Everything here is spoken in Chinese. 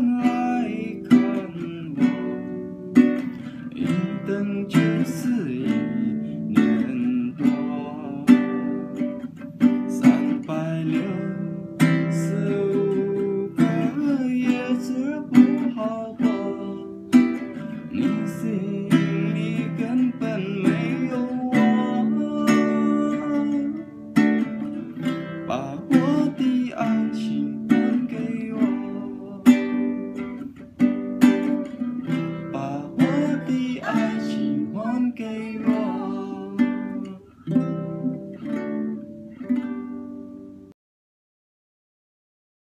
来看我一等就是一